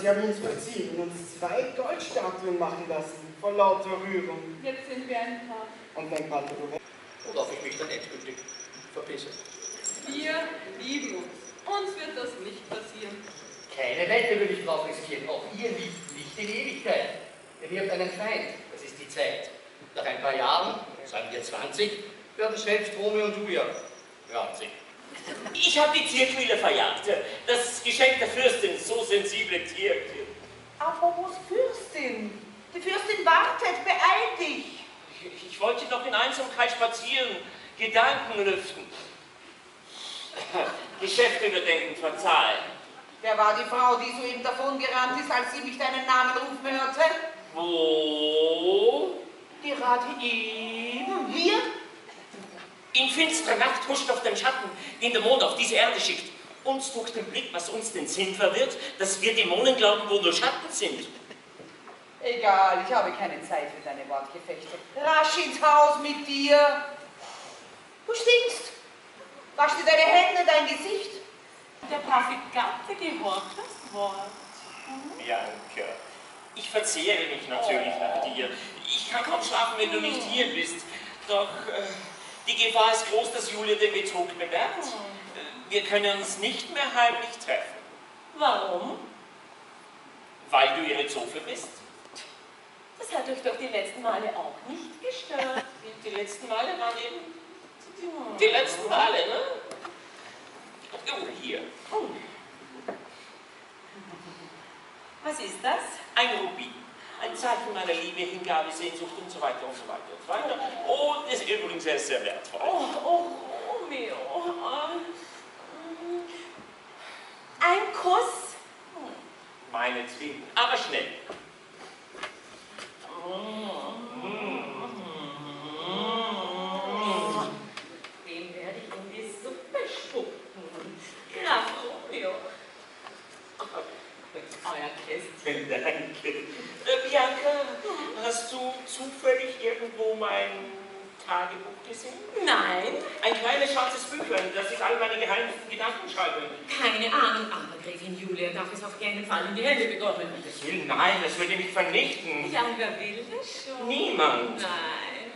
sie haben uns verziehen und uns zwei Goldstatuen machen lassen, vor lauter Rührung. Jetzt sind wir ein Paar. Und mein Vater weg. Worauf ich mich dann endgültig verpisse. Wir lieben uns. Uns wird das nicht passieren. Keine Wette würde ich drauf riskieren. Auch ihr liebt nicht in Ewigkeit. Denn ihr habt einen Feind. Das ist die Zeit. Nach ein paar Jahren, sagen wir 20, werden selbst Romeo und Julia ranzig. Ich habe die Zierquille verjagt. Das Geschenk der Fürstin, so sensible Tierchen. Apropos Fürstin. Die Fürstin wartet, beeil dich. Ich, ich wollte doch in Einsamkeit spazieren, Gedanken lüften. Geschäfte überdenken, verzeihen. Wer war die Frau, die soeben davongerannt ist, als sie mich deinen Namen rufen hörte? Wo? Gerade eben. Hier? In finsterer Nacht huscht auf den Schatten, den der Mond auf diese Erde schickt. Uns durch den Blick, was uns den Sinn verwirrt, dass wir Dämonen glauben, wo nur Schatten sind. Egal, ich habe keine Zeit für deine Wortgefechte. Rasch ins Haus mit dir. Du stinkst. Wasch dir deine Hände, dein Gesicht. Der brave Gatte gehorcht das Wort. Bianca, ich verzehre mich natürlich nach dir. Ich kann kaum schlafen, wenn du nicht hier bist. Doch äh, die Gefahr ist groß, dass Julia den Betrug bemerkt. Wir können uns nicht mehr heimlich treffen. Warum? Weil du ihre Zofe bist. Das hat euch doch die letzten Male auch nicht gestört. Die letzten Male waren eben die letzten Male, ne? Oh, hier. Was ist das? Ein Rubin. Ein Zeichen meiner Liebe, Hingabe, Sehnsucht und so weiter und so weiter und so weiter. Und ist übrigens sehr, sehr wertvoll. Oh, oh, Romeo. Ähm, Ein Kuss? Meinetwegen. Aber schnell. Dem werde ich in die Suppe spucken. Graf Romeo. Euer Kästchen. Danke. Äh, Bianca, hast du zufällig irgendwo mein Tagebuch gesehen? Nein, Ein kleines schwarzes Büchlein, das ich all meine geheimen Gedanken schreibe. keine Ahnung, aber Gräfin Julia darf es auf keinen Fall in die Hände bekommen. Ich will, nein, das würde mich vernichten. Ja, wer will das schon? Niemand. Nein.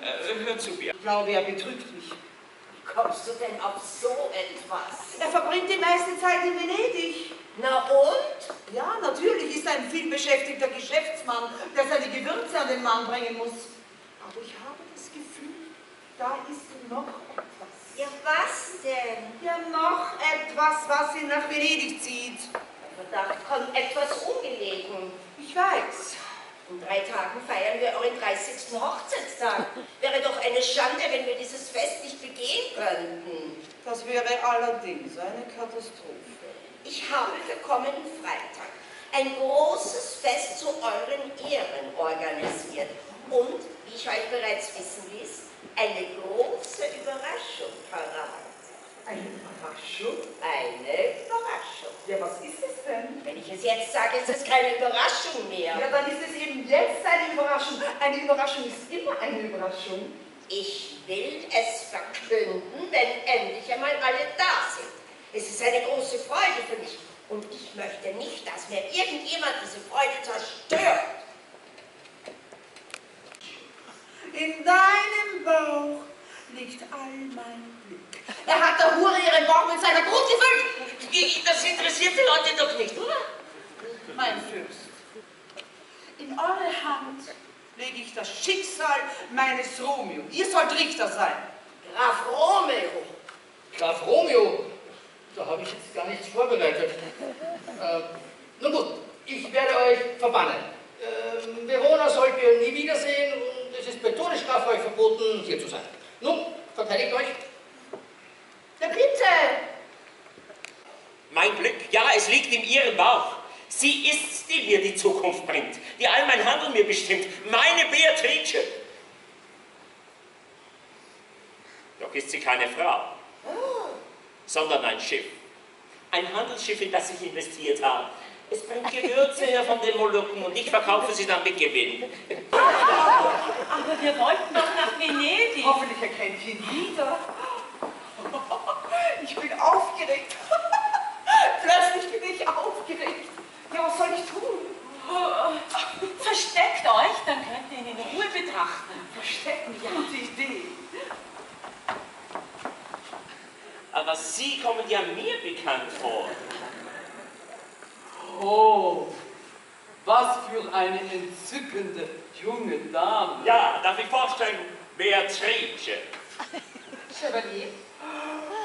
Äh, hör zu, Bianca. Ich glaube, er betrügt mich. Wie kommst du denn auf so etwas? Er verbringt die meiste Zeit in Venedig. Na und? Ja, natürlich ist er ein vielbeschäftigter Geschäftsmann, der seine Gewürze an den Mann bringen muss. Aber ich habe das Gefühl, da ist noch etwas. Ja, was denn? Ja, noch etwas, was ihn nach Venedig zieht. Der Verdacht kommt etwas ungelegen. Ich weiß. In drei Tagen feiern wir euren 30. Hochzeitstag. Wäre doch eine Schande, wenn wir dieses Fest nicht begehen könnten. Das wäre allerdings eine Katastrophe. Ich habe für kommenden Freitag ein großes Fest zu euren Ehren organisiert. Und, wie ich euch bereits wissen ließ, eine große Überraschung parat. Eine Überraschung? Eine Überraschung. Ja, was ist es denn? Wenn ich es jetzt sage, ist es keine Überraschung mehr. Ja, dann ist es eben jetzt eine Überraschung. Eine Überraschung ist immer eine Überraschung. Ich will es verkünden, wenn endlich einmal alle da sind. Es ist eine große Freude für mich. Und ich möchte nicht, dass mir irgendjemand diese Freude zerstört. In deinem Bauch liegt all mein Glück. Er hat der Hure ihren Bauch mit seiner Brut gefüllt. Das interessiert die Leute doch nicht, oder? Mein Fürst, in eure Hand lege ich das Schicksal meines Romeo. Ihr sollt Richter sein. Graf Romeo. Graf Romeo, da habe ich jetzt gar nichts vorbereitet. Äh, nun gut, ich werde euch verbannen. Äh, Verona sollt ihr nie wiedersehen und es ist bei Todesstrafe euch verboten, hier zu sein. Nun, verteidigt euch. Ja, bitte. Mein Glück, ja, es liegt in ihrem Bauch. Sie ist's, die mir die Zukunft bringt, die all mein Handeln mir bestimmt. Meine Beatrice. Doch ist sie keine Frau, sondern ein Schiff. Ein Handelsschiff, in das ich investiert habe. Es bringt Gewürze her von den Molukken und ich verkaufe sie dann mit Gewinn. Aber wir wollten doch nach Venedig. Hoffentlich erkennt ihn wieder. Ich bin aufgeregt. Plötzlich bin ich aufgeregt. Ja, was soll ich tun? Versteckt euch, dann könnt ihr ihn in Ruhe betrachten. Verstecken, gute Idee. Aber Kommen ja mir bekannt vor. Oh, was für eine entzückende junge Dame. Ja, darf ich vorstellen, Beatrice. Chevalier?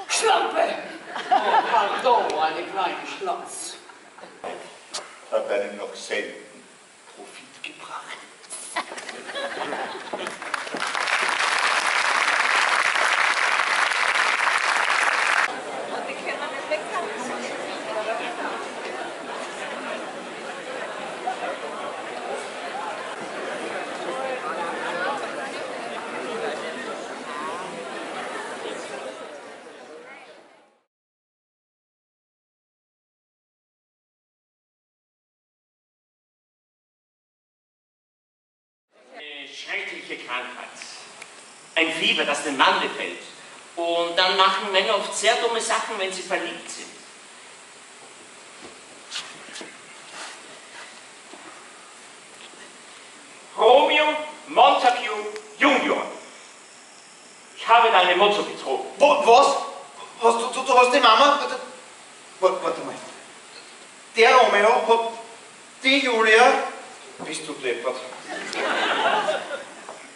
Schlampe! Oh, pardon, eine kleine Schlatz. Hat einen noch selten Profit gebracht. Eine schreckliche Krankheit. Ein Fieber, das den Mann befällt. Und dann machen Männer oft sehr dumme Sachen, wenn sie verliebt sind. Romeo Montague Junior. Ich habe deine Mutter betrogen. Wo, was? Was, du, du, hast die Mama? Warte, warte mal. Der Romeo hat die Julia. Bist du deppert?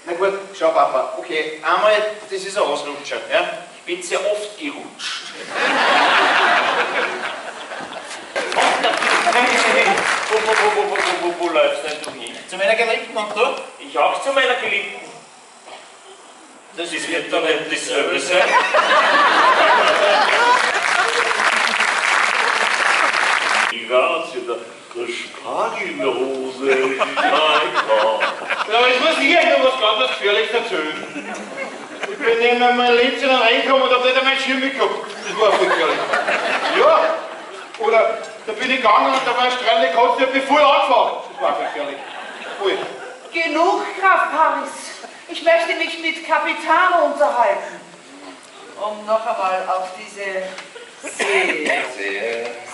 Na gut, schau Papa, okay, einmal, das ist ein Ausrutscher, ja? Ich bin sehr oft gerutscht. Wo, wo, wo, wo, wo, wo, wo läufst denn du hin? Zu meiner Geliebten und du? Ich auch zu meiner Geliebten. Das ist wird doch nicht dasselbe sein. Die Ratio, der, der Spargel in der Hose. Ja, Aber ich muss hier noch was ganz Gefährliches erzählen. Ich bin in mein Leben reingekommen und hab nicht einmal Schirm gehabt. Das war gefährlich. Ja, oder da bin ich gegangen und da war ein strahlende Katze, die hat mich voll angefahren. Das war gefährlich. Voll. Genug, Graf Paris. Ich möchte mich mit Capitano unterhalten. Um noch einmal auf diese sehr,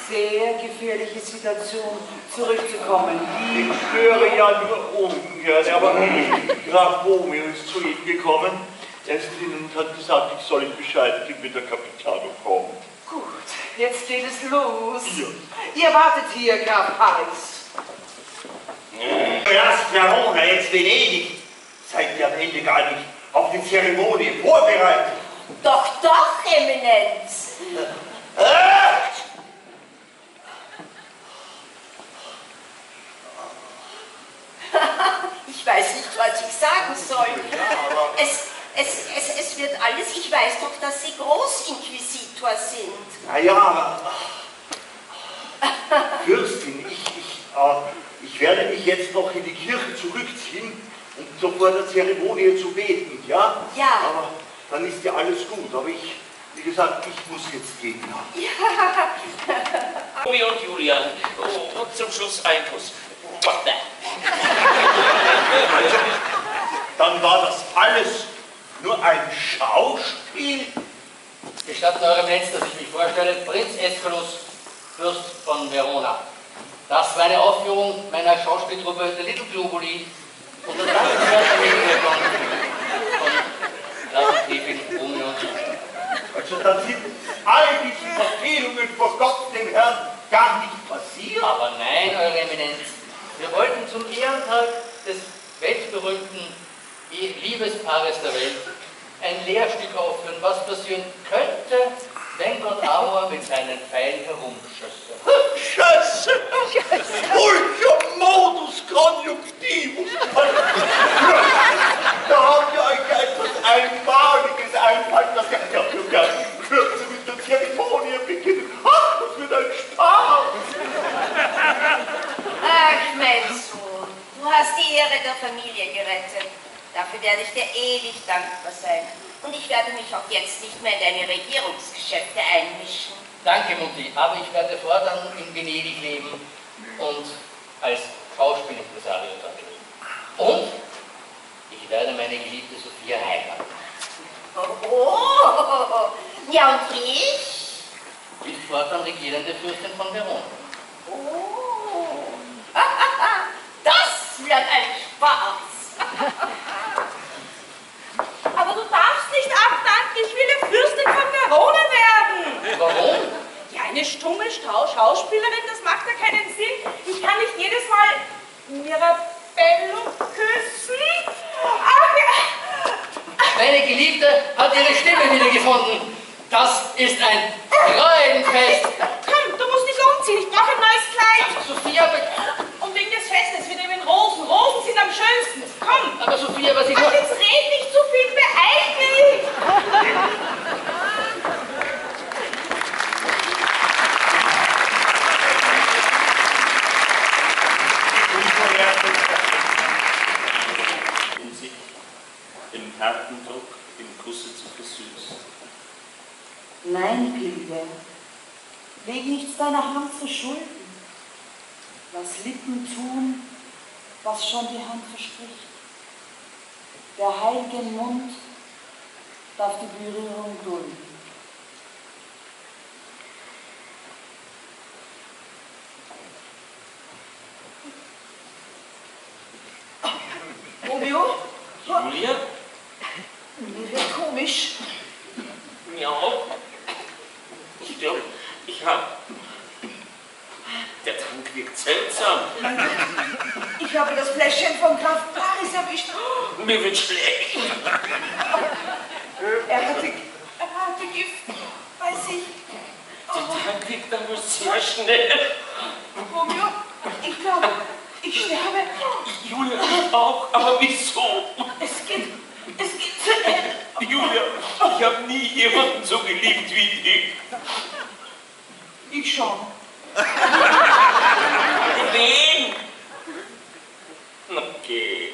sehr gefährliche Situation zurückzukommen. Ich höre ja nur ungern, aber Graf Romeo ist zu ihm gekommen. Er ist drinnen und hat gesagt, ich soll ihm Bescheid geben, wenn der Capitano kommt. Gut, jetzt geht es los. Ihr wartet hier, Graf Paris. Erst Verona, jetzt Venedig. Seid ihr am Ende gar nicht auf die Zeremonie vorbereitet? Doch, doch, Eminenz. Echt? Ich weiß nicht, was ich sagen soll. Es, es, es, es wird alles, ich weiß doch, dass Sie Großinquisitor sind. Naja, Fürstin, ich, ich, äh, ich werde mich jetzt noch in die Kirche zurückziehen, um so vor der Zeremonie zu beten, ja? Ja. Aber dann ist ja alles gut. Aber ich, wie gesagt, ich muss jetzt gehen. Romeo und Julia. Oh, und zum Schluss ein Kuss. Dann war das alles nur ein Schauspiel. Gestatten Eure Eminenz, dass ich mich vorstelle, Prinz Aeschylus, Fürst von Verona. Das war eine Aufführung meiner Schauspieltruppe The Little Globuli unter dankenswerter Mitwirkung von Grafen Romeo und Julia. Also dann sind all diese Verfehlungen vor Gott, dem Herrn, gar nicht passiert. Aber nein, Eure Eminenz, wir wollten zum Ehrentag des weltberühmten Liebespaares der Welt ein Lehrstück aufführen, was passieren könnte, wenn Gott Amor mit seinen Pfeilen herumschösse. Scheiße! Ultra Modus Conjunctivus! Da habt ihr euch etwas Einmaliges einfallen lassen. Ja, kannst in Kürze mit der Zeremonie beginnen. Ach, das wird ein Spaß! Ach, mein Sohn, du hast die Ehre der Familie gerettet. Dafür werde ich dir ewig dankbar sein. Und ich werde mich auch jetzt nicht mehr in deine Regierungsgeschäfte einmischen. Danke, Mutti, aber ich werde fortan in Venedig leben und als Schauspielimpresario daneben. Und ich werde meine geliebte Sophia heiraten. Oh, ja und ich? Bin fortan regierende Fürstin von Verona. Oh, das wird ein Spaß. Aber du darfst nicht abdanken, ich will ja Fürstin von Verona werden. Warum? Ja, eine stumme Schauspielerin, das macht ja keinen Sinn. Ich kann nicht jedes Mal Mirabello küssen. Ach. Meine Geliebte hat ihre Stimme wiedergefunden. Das ist ein Freudenfest. Komm, du musst dich umziehen, ich brauche ein neues Kleid. Sophia, aber, Und wegen des Festes, wir nehmen Rosen. Rosen sind am schönsten. Komm. aber Sophia, was ich Ach, jetzt red nicht zu viel, beeil dich. um sich den harten Druck im Kusse zu versüßen. Nein, Pilger, leg nichts deiner Hand zu Schulden. Lass Lippen tun, was schon die Hand verspricht. Der heilige Mund darf die Berührung dulden. Romeo, Julia? mir wird komisch. Mir auch. Ich glaube, ich hab. Der Tank wirkt seltsam. Ich habe das Fläschchen von Graf Paris erwischt. Mir wird schlecht. Er hatte, er hatte Gift bei sich. Der Tank wirkt aber sehr schnell. Romeo, ich glaube, ich sterbe. Julia, ich auch. Aber wieso? Es geht, es geht zu Ende. Julia, ich habe nie jemanden so geliebt wie dich. Ich schon. Wen? Okay.